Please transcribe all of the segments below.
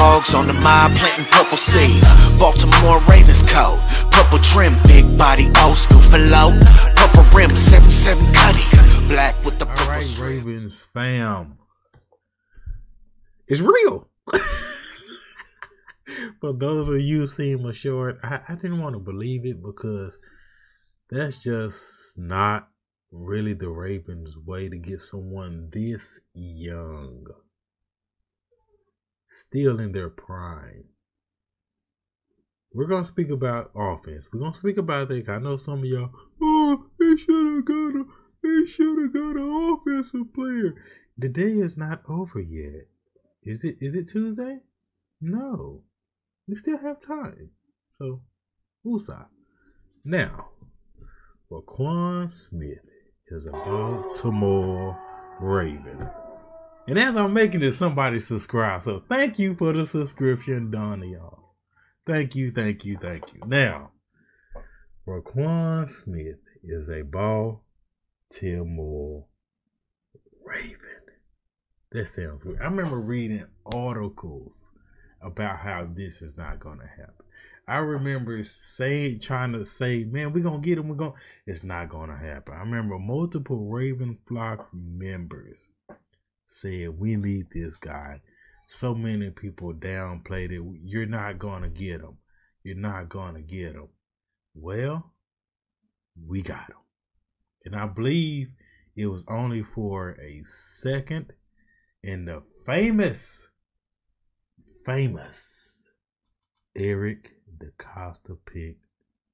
hogs on the mob planting purple seeds. Baltimore Ravens code. Purple trim, big body, old school flow. Purple rim, 7-7 cutty. Black with the purple All right, strip. Ravens fam. It's real. For those of you seeing my short, I, I didn't want to believe it because that's just not really the Ravens' way to get someone this young, still in their prime. We're gonna speak about offense. We're gonna speak about that. I know some of y'all. Oh, they should have got a. They should have got an offensive player. The day is not over yet. Is it? Is it Tuesday? No, we still have time. So, woosah. Now, Roquan Smith is a Baltimore Raven. And as I'm making this, somebody subscribe. So thank you for the subscription, done to y'all. Thank you, thank you, thank you. Now, Roquan Smith is a Baltimore Raven. That sounds weird. I remember reading articles about how this is not going to happen. I remember saying, trying to say, man, we're going to get him. We're going It's not going to happen. I remember multiple Raven flock members said, we need this guy. So many people downplayed it. You're not going to get him. You're not going to get him. Well, we got him. And I believe it was only for a second. And the famous, famous Eric DeCosta picked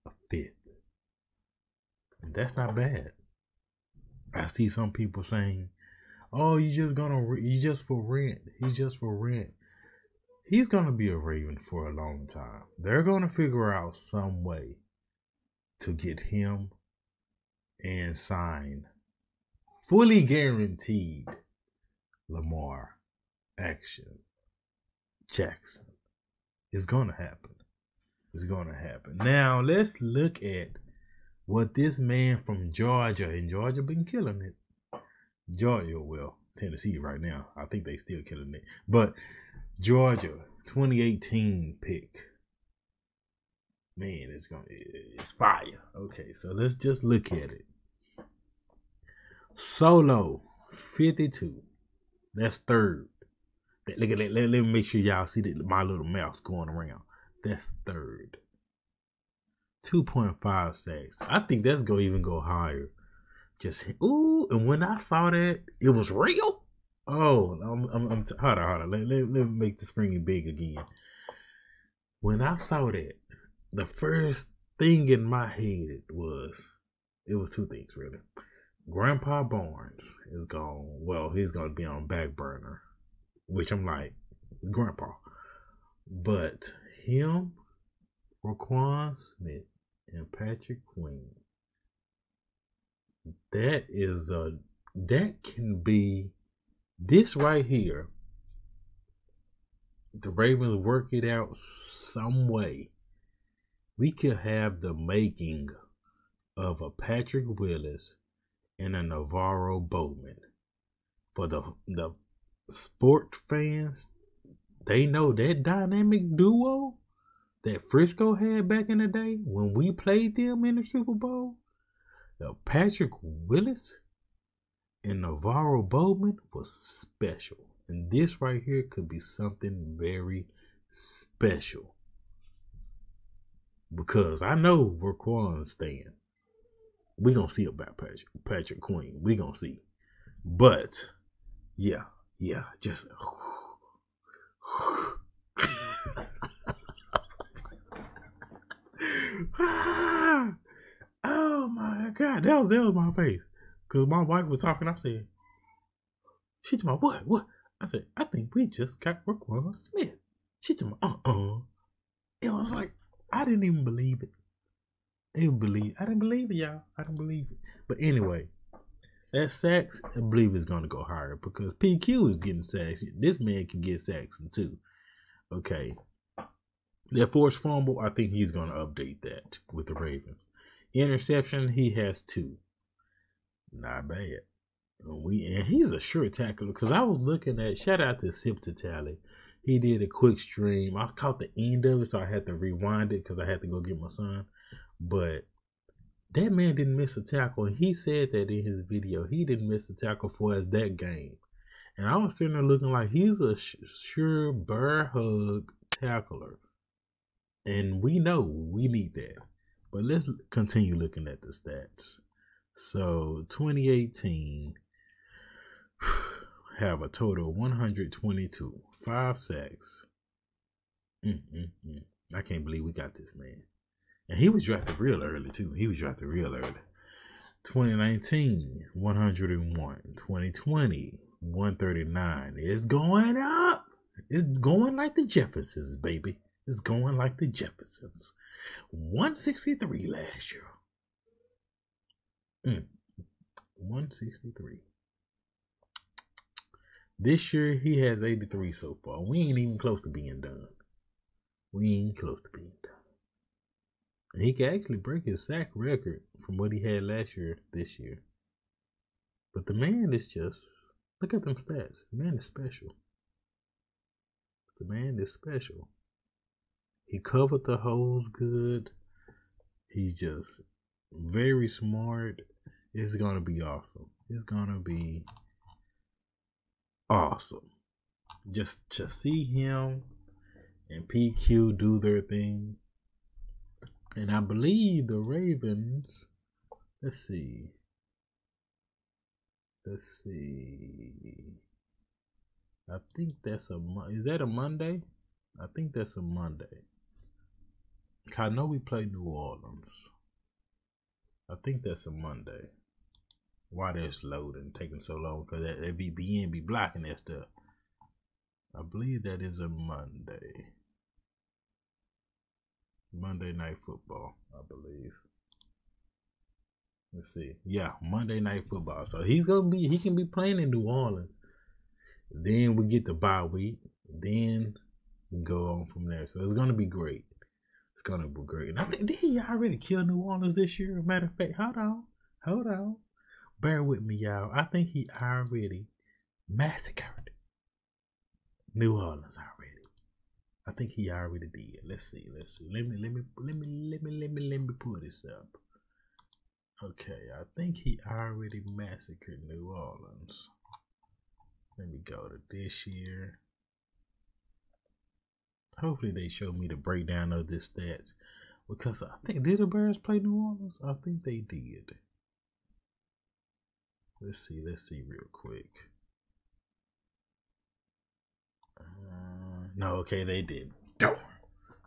a fifth. And that's not bad. I see some people saying, "Oh, you just gonna you just for rent. He's just for rent." He's gonna be a Raven for a long time. They're gonna figure out some way to get him and sign fully guaranteed Lamar action Jackson. It's gonna happen. It's gonna happen. Now let's look at what this man from Georgia and Georgia been killing it. Georgia, well, Tennessee right now. I think they still killing it. But Georgia, 2018 pick. Man, it's gonna it's fire. Okay, so let's just look at it. Solo, 52. That's third. Look at that. Let, let me make sure y'all see that my little mouse going around. That's third. 2.5 sacks. I think that's gonna even go higher. Just ooh, and when I saw that, it was real. Oh, I'm, I'm, I'm t- hold on, hold on. Let, let, let me make the screen big again. When I saw that, the first thing in my head was, it was two things really. Grandpa Barnes is gone. Well, he's gonna be on back burner, which I'm like, Grandpa. But him, Roquan Smith, and Patrick Queen. That is a that can be this right here. The Ravens work it out some way. We could have the making of a Patrick Willis and a NaVorro Bowman. For the the sport fans, they know that dynamic duo that Frisco had back in the day when we played them in the Super Bowl. The Patrick Willis and NaVorro Bowman was special. And this right here could be something very special. Because I know Roquan's staying. we gonna see about Patrick Patrick Queen. we gonna see. But yeah, yeah, just oh my god, that was that was my face. Cause my wife was talking, I said, she told me what, what? I said, I think we just got Roquan Smith. She told me, uh-uh. It was like, I didn't even believe it. I didn't believe I didn't believe it, y'all. I didn't believe it. But anyway, that sacks, I believe is gonna go higher because PQ is getting sacks. This man can get sacks too. Okay. That forced fumble, I think he's gonna update that with the Ravens. Interception, he has two. Not bad. And we and he's a sure tackler because I was looking at shout out to Sip to Tally. he did a quick stream. I caught the end of it, so I had to rewind it because I had to go get my son. But that man didn't miss a tackle. He said that in his video. He didn't miss a tackle for us that game. And I was sitting there looking like he's a sure bear hug tackler. And we know we need that. But let's continue looking at the stats. So 2018 have a total of 122, five sacks. Mm-mm-mm. I can't believe we got this man. And he was drafted real early too. He was drafted real early. 2019, 101. 2020, 139. It's going up. It's going like the Jeffersons, baby. It's going like the Jeffersons. 163 last year. Mm. 163. This year he has 83 so far. We ain't even close to being done. We ain't close to being done. He can actually break his sack record from what he had last year this year. But the man is just look at them stats. The man is special. The man is special. He covered the holes good. He's just very smart. It's gonna be awesome. It's gonna be awesome. Just to see him and PQ do their thing. And I believe the Ravens, let's see. Let's see. I think that's a is that a Monday? I think that's a Monday. I know we play New Orleans. I think that's a Monday. Why that's loading, taking so long? Because that, VPN be blocking that stuff. I believe that is a Monday. Monday Night Football, I believe. Let's see. Yeah, Monday Night Football. So he's gonna be he can be playing in New Orleans. Then we get the bye week. Then we go on from there. So it's gonna be great. Gonna be great. And I think did he already kill New Orleans this year? Matter of fact, hold on. Hold on. Bear with me, y'all. I think he already massacred New Orleans already. I think he already did. Let's see. Let's see. Let me let me let me let me let me let me pull this up. Okay, I think he already massacred New Orleans. Let me go to this year. Hopefully they show me the breakdown of the stats. Because I think did the Bears play New Orleans? I think they did. Let's see, let's see real quick. Uh, no, okay, they did. Darn.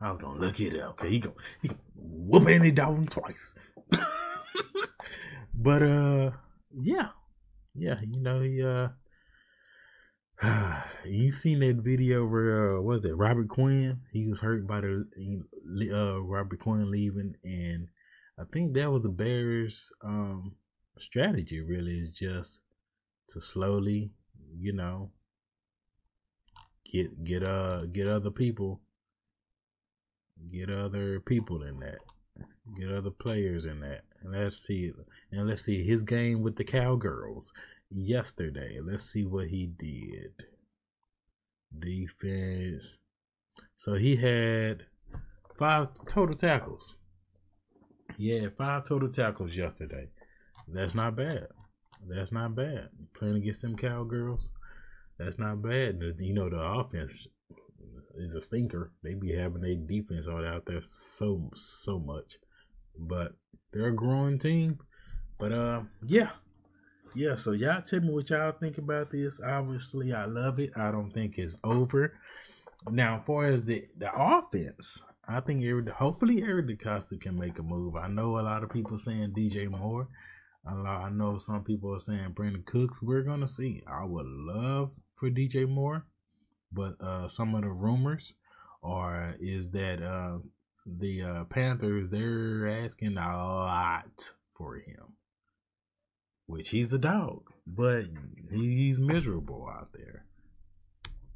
I was gonna look it up. Okay, he go he go whoop Andy Dalton twice. but uh yeah. Yeah, you know, he uh you seen that video where uh, was it Robert Quinn? He was hurt by the uh, Robert Quinn leaving, and I think that was the Bears' um, strategy. Really, is just to slowly, you know, get get uh get other people, get other people in that, get other players in that, and let's see, and let's see his game with the Cowgirls yesterday. Let's see what he did. Defense. So he had five total tackles. Yeah, five total tackles yesterday. That's not bad. That's not bad. Playing against them cowgirls, that's not bad. You know the offense is a stinker. They be having a defense all out there so so much, but they're a growing team. But uh, yeah, yeah, so y'all tell me what y'all think about this. Obviously, I love it. I don't think it's over. Now, as far as the the offense, I think Eric, hopefully Eric DeCosta can make a move. I know a lot of people saying DJ Moore. I know some people are saying Brandin Cooks. We're gonna see. I would love for DJ Moore, but uh, some of the rumors are is that uh, the uh, Panthers they're asking a lot for him which he's a dog, but he's miserable out there.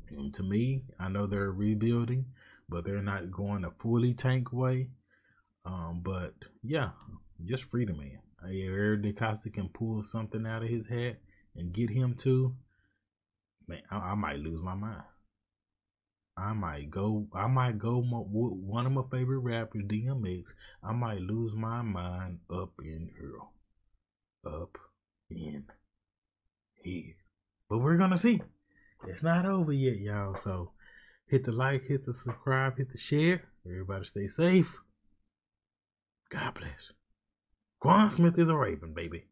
And to me, I know they're rebuilding, but they're not going a fully tank way. Um, but yeah, just free the man. If Eric DeCosta can pull something out of his hat and get him to, man, I, I might lose my mind. I might go. I might go. My, one of my favorite rappers, DMX. I might lose my mind up in here, up in here. But we're gonna see. It's not over yet, y'all. So hit the like, hit the subscribe, hit the share. Everybody stay safe. God bless. Quan Smith is a raven, baby.